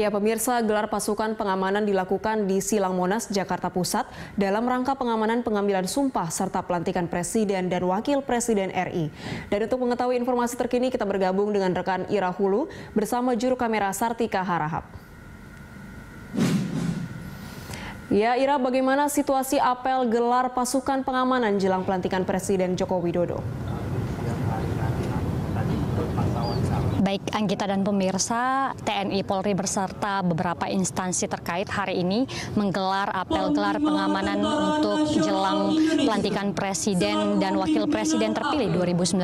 Ya pemirsa, gelar pasukan pengamanan dilakukan di Silang Monas, Jakarta Pusat dalam rangka pengamanan pengambilan sumpah serta pelantikan Presiden dan Wakil Presiden RI. Dan untuk mengetahui informasi terkini kita bergabung dengan rekan Ira Hulu bersama juru kamera Sartika Harahap. Ya Ira, bagaimana situasi apel gelar pasukan pengamanan jelang pelantikan Presiden Joko Widodo? Baik Anggita dan pemirsa, TNI Polri beserta beberapa instansi terkait hari ini menggelar apel gelar pengamanan untuk jelang pelantikan Presiden dan Wakil Presiden terpilih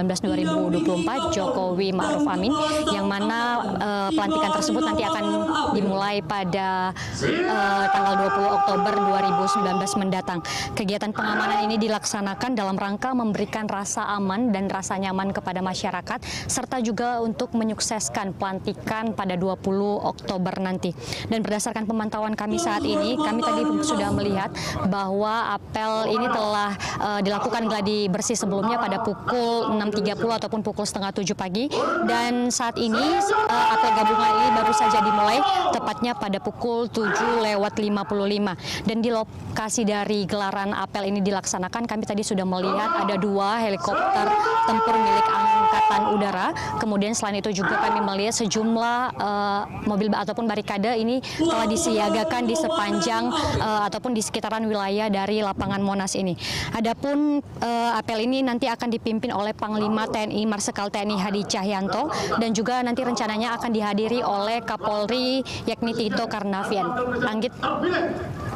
2019-2024 Jokowi Ma'ruf Amin yang mana uh, pelantikan tersebut nanti akan dimulai pada uh, tanggal 20 Oktober 2019 mendatang. Kegiatan pengamanan ini dilaksanakan dalam rangka memberikan rasa aman dan rasa nyaman kepada masyarakat serta juga untuk menyukseskan pelantikan pada 20 Oktober nanti. Dan berdasarkan pemantauan kami saat ini, kami tadi sudah melihat bahwa apel ini telah uh, dilakukan gladi bersih sebelumnya pada pukul 6.30 ataupun pukul setengah 7 pagi. Dan saat ini uh, apel gabungan ini baru saja dimulai tepatnya pada pukul 7 lewat 55. Dan di lokasi dari gelaran apel ini dilaksanakan, kami tadi sudah melihat ada dua helikopter tempur milik Angkatan Udara. Kemudian selain itu juga kami melihat sejumlah uh, mobil ataupun barikade ini telah disiagakan di sepanjang uh, ataupun di sekitaran wilayah dari lapangan Monas ini. Adapun uh, apel ini nanti akan dipimpin oleh Panglima TNI Marsikal TNI Hadi Cahyanto dan juga nanti rencananya akan dihadiri oleh Kapolri yakni Tito Karnavian.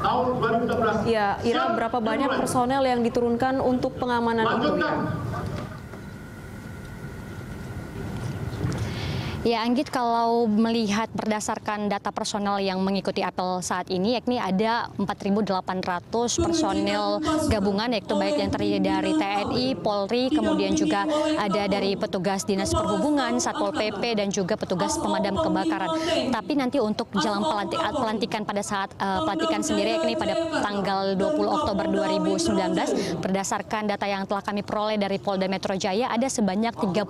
Anggit Ya, Ira berapa banyak personel yang diturunkan untuk pengamanan itu ya? Ya Anggit kalau melihat berdasarkan data personel yang mengikuti apel saat ini yakni ada 4.800 personel gabungan yaitu baik yang terdiri dari TNI, Polri, kemudian juga ada dari petugas Dinas Perhubungan, Satpol PP dan juga petugas pemadam kebakaran. Tapi nanti untuk jelang pelantik, pelantikan pada saat uh, pelantikan sendiri yakni pada tanggal 20 Oktober 2019 berdasarkan data yang telah kami peroleh dari Polda Metro Jaya ada sebanyak 30.000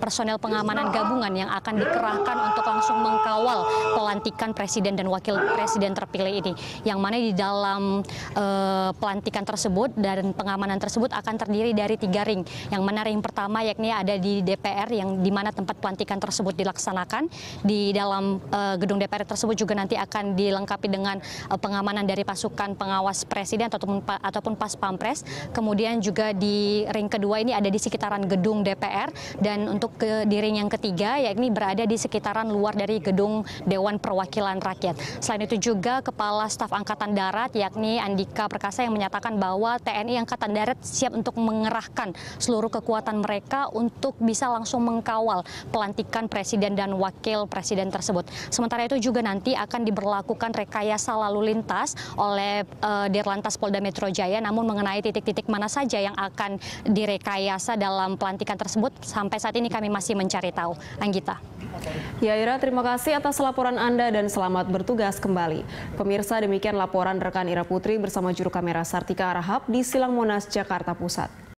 personel pengamanan gabungan gabungan yang akan dikerahkan untuk langsung mengkawal pelantikan presiden dan wakil presiden terpilih ini. Yang mana di dalam uh, pelantikan tersebut dan pengamanan tersebut akan terdiri dari tiga ring. Yang mana ring pertama yakni ada di DPR yang di mana tempat pelantikan tersebut dilaksanakan. Di dalam uh, gedung DPR tersebut juga nanti akan dilengkapi dengan uh, pengamanan dari pasukan pengawas presiden ataupun ataupun pas pampres. Kemudian juga di ring kedua ini ada di sekitaran gedung DPR dan untuk ke di ring yang ketiga ketiga yakni berada di sekitaran luar dari gedung Dewan Perwakilan Rakyat. Selain itu juga Kepala Staf Angkatan Darat yakni Andika Perkasa yang menyatakan bahwa TNI Angkatan Darat siap untuk mengerahkan seluruh kekuatan mereka untuk bisa langsung mengkawal pelantikan Presiden dan Wakil Presiden tersebut. Sementara itu juga nanti akan diberlakukan rekayasa lalu lintas oleh uh, Dirlantas Polda Metro Jaya namun mengenai titik-titik mana saja yang akan direkayasa dalam pelantikan tersebut sampai saat ini kami masih mencari tahu. Anggita. Ya Ira, terima kasih atas laporan Anda dan selamat bertugas kembali. Pemirsa, demikian laporan rekan Ira Putri bersama juru kamera Sartika Arahap di Silang Monas, Jakarta Pusat.